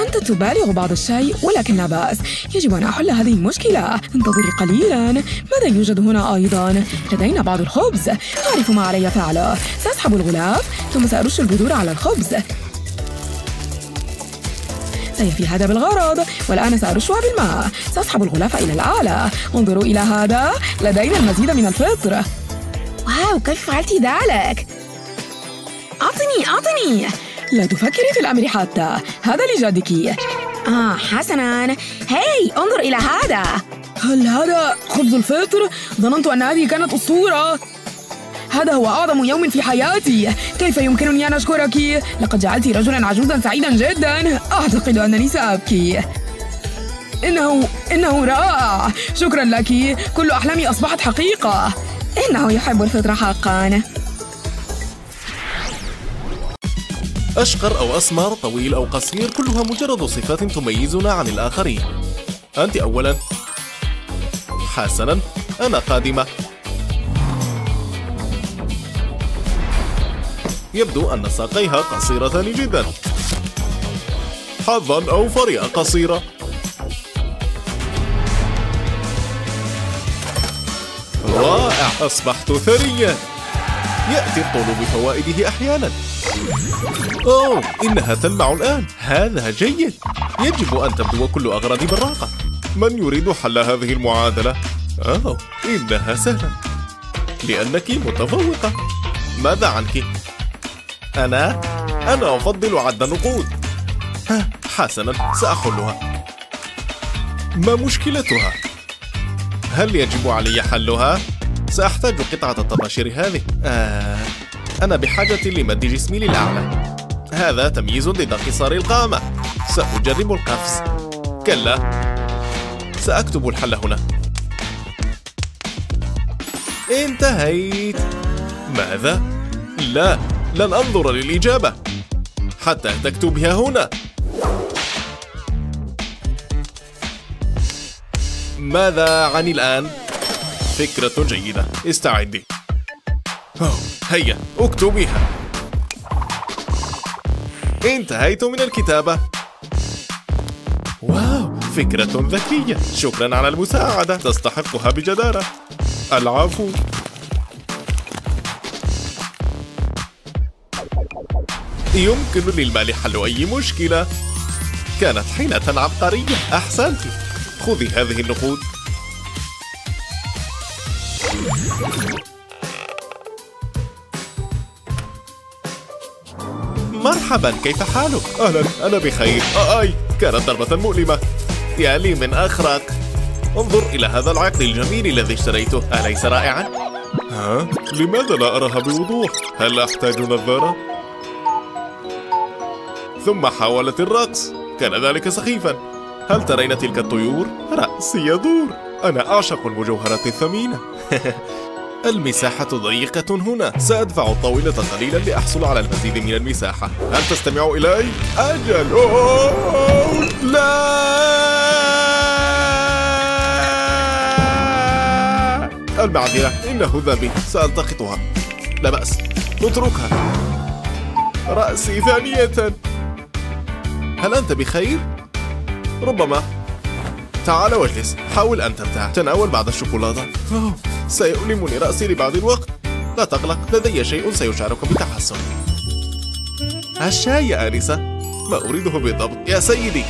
Speaker 1: أنت تبالغ بعض الشيء ولكن لا بأس. يجب أن أحل هذه المشكلة. انتظري قليلا. ماذا يوجد هنا أيضا؟ لدينا بعض الخبز. أعرف ما علي فعله. سأسحب الغلاف ثم سأرش البذور على الخبز. سيفي هذا بالغرض. والآن سأرشها بالماء. سأسحب الغلاف إلى الأعلى انظروا إلى هذا. لدينا المزيد من الفطر. واو كيف فعلت ذلك؟ أعطني أعطني. لا تفكري في الأمر حتى. هذا لجدك آه حسناً. هاي انظر إلى هذا. هل هذا خبز الفطر؟ ظننت أن هذه كانت أسطورة. هذا هو أعظم يوم في حياتي. كيف يمكنني أن أشكرك؟ لقد جعلت رجلا عجوزا سعيدا جدا. أعتقد أنني سأبكي. إنه إنه رائع. شكرا لك. كل أحلامي أصبحت حقيقة. إنه يحب الفطر حقا.
Speaker 2: أشقر أو أسمر طويل أو قصير كلها مجرد صفات تميزنا عن الآخرين. أنت أولا. حسنا. أنا قادمة. يبدو أن ساقيها قصيرتان جدا. حظا أوفر يا قصيرة. رائع. أصبحت ثريا. يأتي الطول بفوائده أحيانا. أوه إنها تلمع الآن هذا جيد يجب أن تبدو كل أغراضي براقة من يريد حل هذه المعادلة؟ أوه إنها سهلة لأنك متفوقة ماذا عنك؟ أنا؟ أنا أفضل عد النقود ها حسنا سأحلها ما مشكلتها؟ هل يجب علي حلها؟ سأحتاج قطعة الطباشير هذه آه أنا بحاجة لمد جسمي للأعلى هذا تمييز ضد قصار القامة. سأجرب القفز. كلا. سأكتب الحل هنا. انتهيت. ماذا؟ لا. لن أنظر للإجابة. حتى تكتبها هنا. ماذا عن الآن؟ فكرة جيدة. استعدي. هيا اكتبيها انتهيت من الكتابة. واو فكرة ذكية. شكرا على المساعدة. تستحقها بجدارة. العفو. يمكن للمال حل أي مشكلة. كانت حيلة عبقرية. أحسنت. خذي هذه النقود. مرحبا كيف حالك؟ أهلا أنا بخير آي كانت ضربة مؤلمة يا لي من أخرق انظر إلى هذا العقد الجميل الذي اشتريته أليس رائعا؟ ها؟ لماذا لا أراها بوضوح؟ هل أحتاج نظارة؟ ثم حاولت الرقص كان ذلك سخيفا هل ترين تلك الطيور؟ رأسي يدور أنا أعشق المجوهرات الثمينة المساحة ضيقة هنا. سأدفع الطاولة قليلا لأحصل على المزيد من المساحة. هل تستمع إلي؟ أجل. لا. المعذرة. إنه ذنبي سألتقطها. لا بأس. نتركها. رأسي ثانية. هل أنت بخير؟ ربما. تعال واجلس حاول أن ترتاح تناول بعض الشوكولاتة. أوه. سيؤلمني رأسي لبعض الوقت. لا تقلق لدي شيء سيشعرك بتحسن. الشاي يا آنسة. ما أريده بالضبط يا سيدي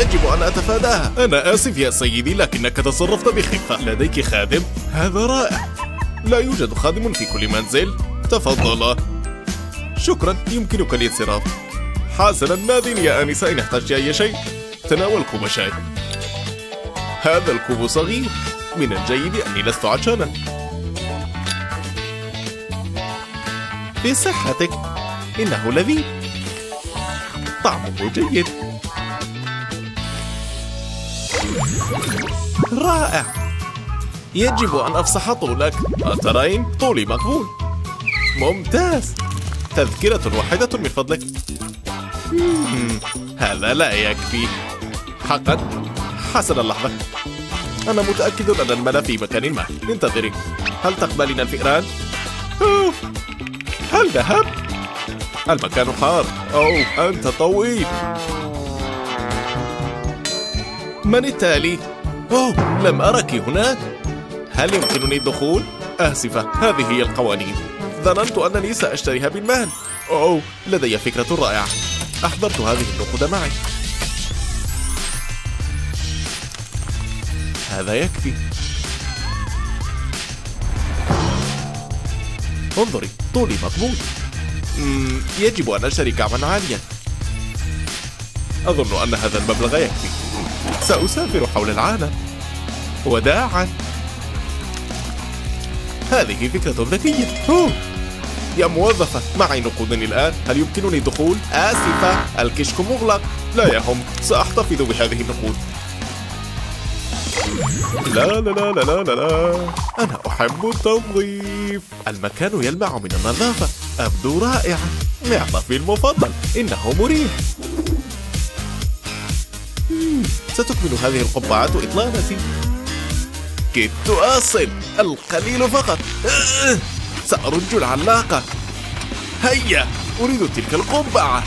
Speaker 2: يجب أن أتفاداها. أنا آسف يا سيدي لكنك تصرفت بخفة. لديك خادم؟ هذا رائع. لا يوجد خادم في كل منزل. تفضل. شكرا يمكنك الانصراف حسنا نادني يا آنسة إن احتجت أي شيء. تناول كوب شاي. هذا الكوب صغير. من الجيد أني لست عطشانا بصحتك إنه لذيذ. طعمه جيد. رائع. يجب أن أفصح طولك. أترين؟ طولي مقبول. ممتاز. تذكرة واحدة من فضلك. هذا لا يكفي. حقا. حسنا اللحظة. أنا متأكد أن المال في مكان ما انتظري هل تقبلين الفئران؟ أوه. هل ذهب؟ المكان حار أوه أنت طويل من التالي؟ أوه لم أرك هناك هل يمكنني الدخول؟ آسفة هذه هي القوانين ظننت أنني سأشتريها بالمال أوه لدي فكرة رائعة أحضرت هذه النقود معي هذا يكفي. انظري طولي مم، يجب أن أشتري كعبا عاليا. أظن أن هذا المبلغ يكفي. سأسافر حول العالم. وداعا. هذه فكرة ذكية. أوه. يا موظفة معي نقود الآن. هل يمكنني الدخول؟ آسفة. الكشك مغلق. لا يهم. سأحتفظ بهذه النقود. لا لا لا لا لا لا أنا أحب التنظيف. المكان يلمع من النظافة. أبدو رائعا معطفي المفضل. إنه مريح. ستكمل هذه القبعة إطلالتي كدت أصل. القليل فقط. سأرج العلاقة هيا أريد تلك القبعة.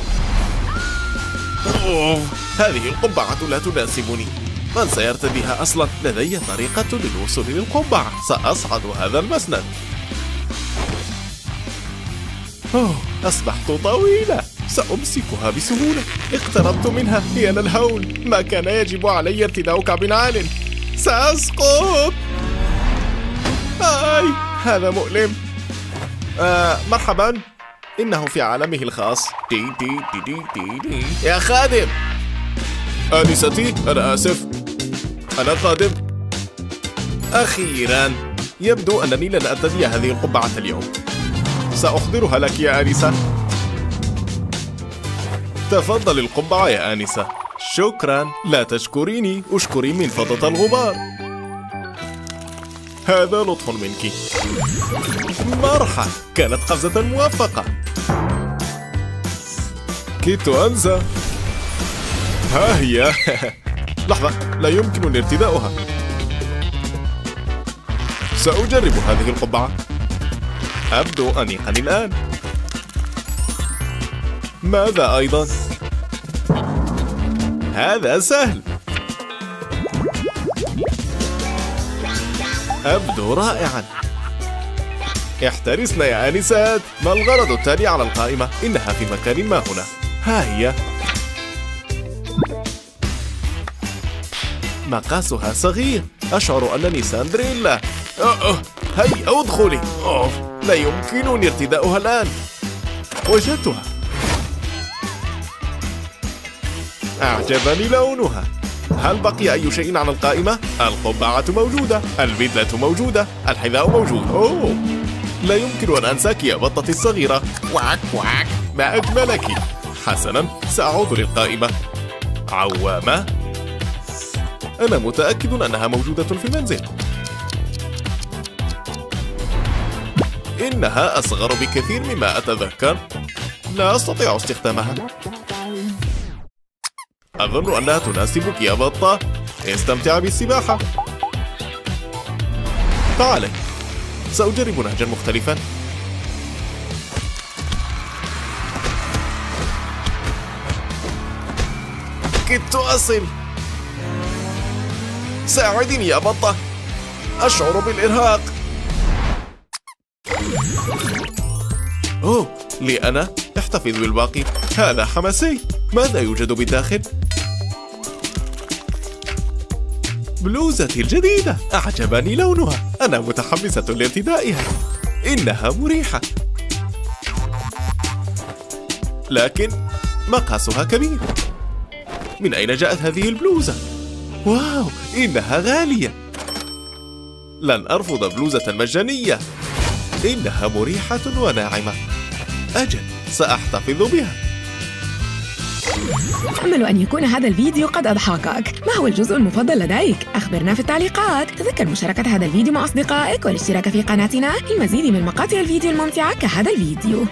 Speaker 2: أوه، هذه القبعة لا تناسبني. من سيرتديها أصلا؟ لدي طريقة للوصول للقبعة سأصعد هذا المسند. أوه أصبحت طويلة. سأمسكها بسهولة. اقتربت منها. هي الهول. ما كان يجب علي ارتداء كعب عال سأسقط. آي هذا مؤلم. آه مرحبا. إنه في عالمه الخاص. دي دي دي دي دي, دي. يا خادم. آنستي أنا آسف. أنا قادم أخيرا يبدو أنني لن أرتدي هذه القبعة اليوم. سأحضرها لك يا آنسة. تفضل القبعة يا آنسة. شكرا. لا تشكريني. أشكري من فضة الغبار. هذا لطف منك. مرحى كانت قفزة موفقة. كدت أنسى ها هي. لحظة لا يمكنني ارتداؤها. سأجرب هذه القبعة. أبدو أنيقا الآن. ماذا أيضا؟ هذا سهل. أبدو رائعا. احترسنا يا آنسات ما الغرض التالي على القائمة؟ إنها في مكان ما هنا. ها هي. مقاسها صغير. أشعر أنني ساندريلا أوه أوه. هيا أدخلي. أوه. لا يمكنني ارتداؤها الآن. وجدتها. أعجبني لونها. هل بقي أي شيء على القائمة؟ القبعة موجودة. البدلة موجودة. الحذاء موجود. أوه. لا يمكن أن أنساك يا بطتي الصغيرة. وعك وعك ما أجملك؟ حسنا سأعود للقائمة. عوامة. أنا متأكد أنها موجودة في المنزل. إنها أصغر بكثير مما أتذكر. لا أستطيع استخدامها. أظن أنها تناسبك يا بطة استمتع بالسباحة. تعالي سأجرب نهجا مختلفا. كدت أصل. ساعدني يا بطة. أشعر بالإرهاق. أوه لي أنا؟ أحتفظ بالباقي. هذا حماسي. ماذا يوجد بالداخل؟ بلوزتي الجديدة. أعجبني لونها. أنا متحمسة لارتدائها. إنها مريحة. لكن مقاسها كبير. من أين جاءت هذه البلوزة؟ واو إنها غالية. لن أرفض بلوزة مجانية. إنها مريحة وناعمة. أجل سأحتفظ بها.
Speaker 1: أمل أن يكون هذا الفيديو قد أضحكك. ما هو الجزء المفضل لديك؟ أخبرنا في التعليقات. تذكر مشاركة هذا الفيديو مع أصدقائك والاشتراك في قناتنا. للمزيد من مقاطع الفيديو الممتعة كهذا الفيديو.